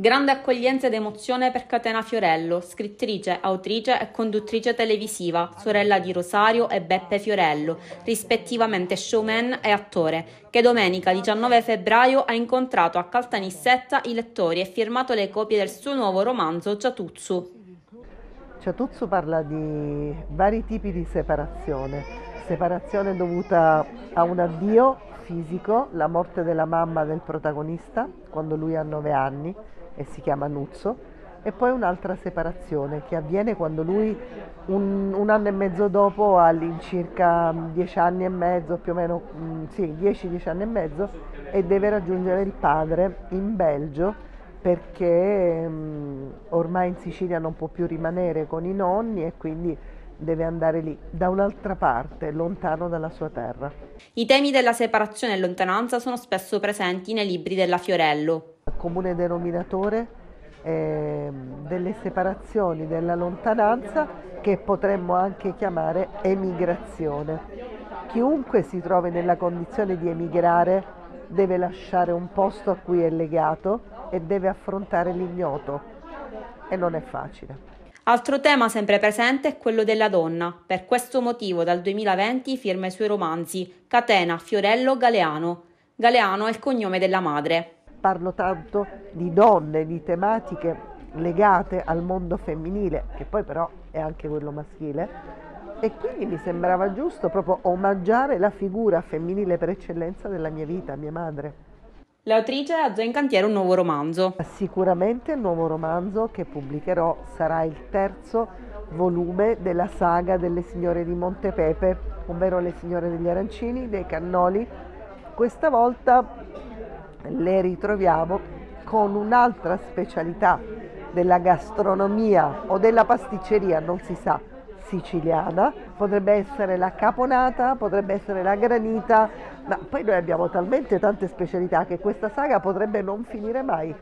Grande accoglienza ed emozione per Catena Fiorello, scrittrice, autrice e conduttrice televisiva, sorella di Rosario e Beppe Fiorello, rispettivamente showman e attore, che domenica 19 febbraio ha incontrato a Caltanissetta i lettori e firmato le copie del suo nuovo romanzo Ciatuzzu. Ciatuzzu parla di vari tipi di separazione, separazione dovuta a un addio fisico, la morte della mamma del protagonista quando lui ha nove anni, e si chiama Nuzzo, e poi un'altra separazione che avviene quando lui un, un anno e mezzo dopo, all'incirca dieci anni e mezzo, più o meno, mm, sì, dieci, dieci anni e mezzo, e deve raggiungere il padre in Belgio perché um, ormai in Sicilia non può più rimanere con i nonni e quindi deve andare lì, da un'altra parte, lontano dalla sua terra. I temi della separazione e lontananza sono spesso presenti nei libri della Fiorello. Il comune denominatore eh, delle separazioni, della lontananza che potremmo anche chiamare emigrazione. Chiunque si trovi nella condizione di emigrare deve lasciare un posto a cui è legato e deve affrontare l'ignoto e non è facile. Altro tema sempre presente è quello della donna. Per questo motivo dal 2020 firma i suoi romanzi Catena, Fiorello, Galeano. Galeano è il cognome della madre. Parlo tanto di donne, di tematiche legate al mondo femminile, che poi però è anche quello maschile, e quindi mi sembrava giusto proprio omaggiare la figura femminile per eccellenza della mia vita, mia madre. L'autrice ha già in cantiere un nuovo romanzo. Sicuramente il nuovo romanzo che pubblicherò sarà il terzo volume della saga delle signore di Montepepe, ovvero le signore degli arancini, dei cannoli. Questa volta le ritroviamo con un'altra specialità della gastronomia o della pasticceria, non si sa, siciliana, potrebbe essere la caponata, potrebbe essere la granita, ma poi noi abbiamo talmente tante specialità che questa saga potrebbe non finire mai.